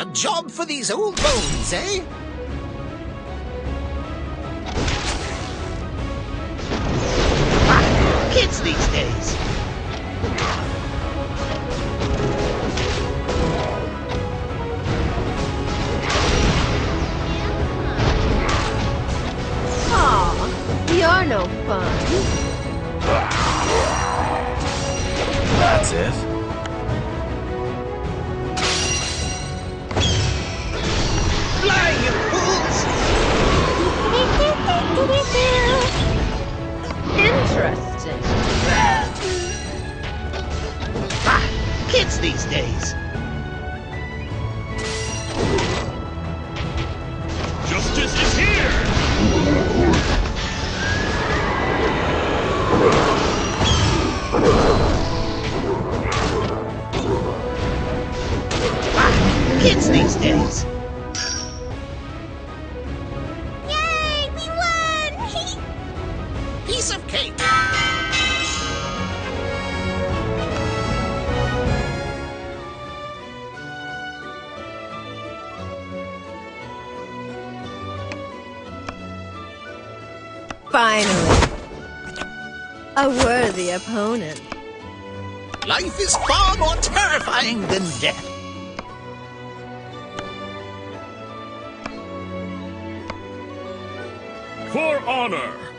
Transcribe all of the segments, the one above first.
A job for these old bones, eh? Piece of cake. Finally. A worthy opponent. Life is far more terrifying than death. For honor!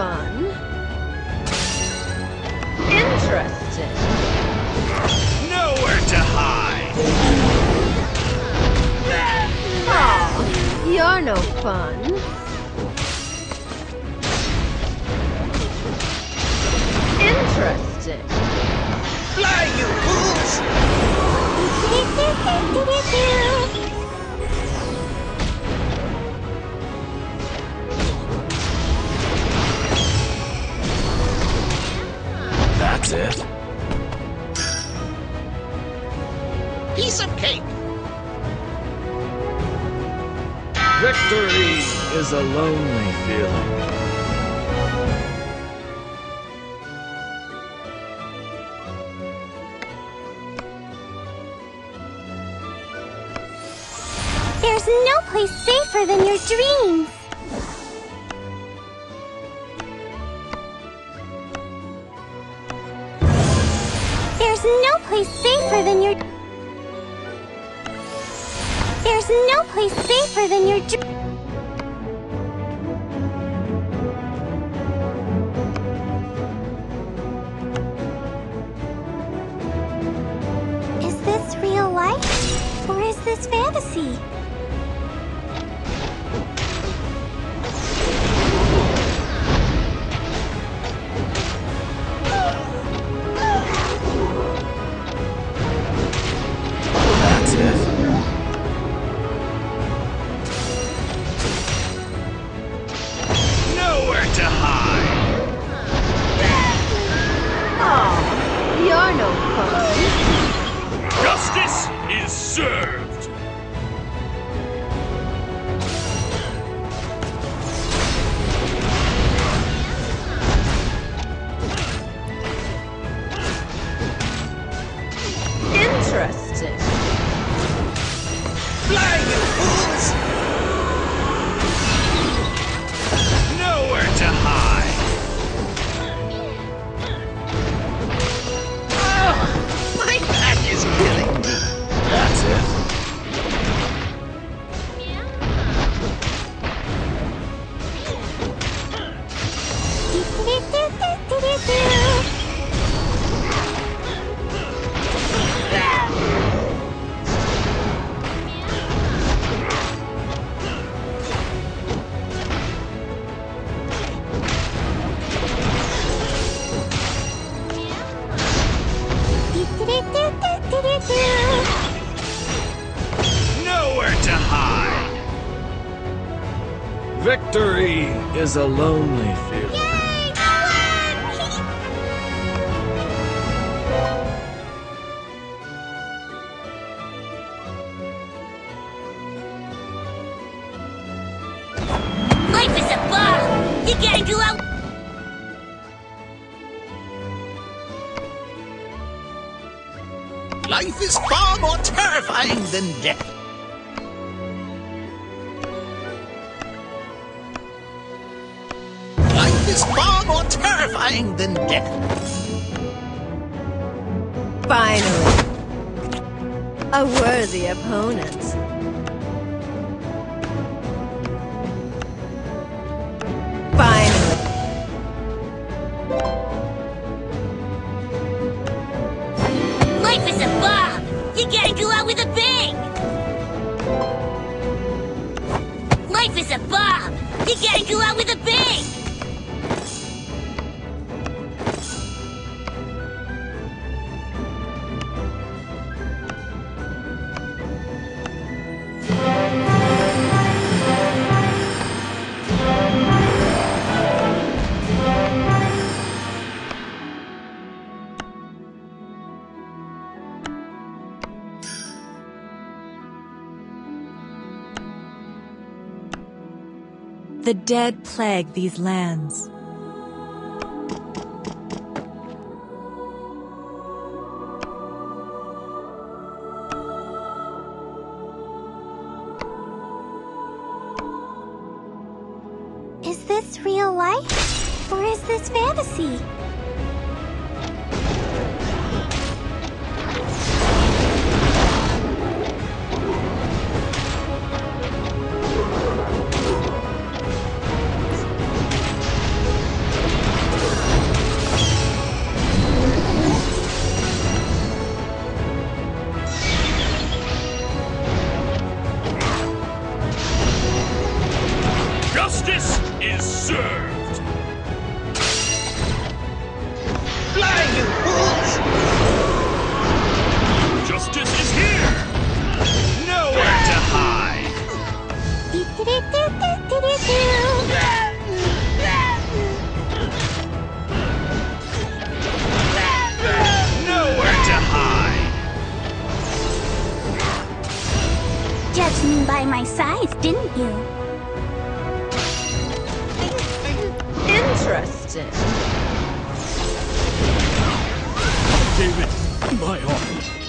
Fun. Interesting. Nowhere to hide! Aw, you're no fun. Interesting. Fly, you fools! Victory is a lonely feeling. There's no place safer than your dreams. There's no place safer than your No place safer than your. Is this real life? Or is this fantasy? Victory is a lonely feeling. Yay! Life is a ball! You gotta go out! Life is far more terrifying than death. Terrifying than death. Finally. A worthy opponent. Finally. Life is a bomb! You gotta go out with a bang! The dead plague these lands. Is this real life? Or is this fantasy? Justice is served. Fly, you fools! Justice is here. Nowhere to hide. Nowhere to hide. Judged me by my size, didn't you? David, my heart.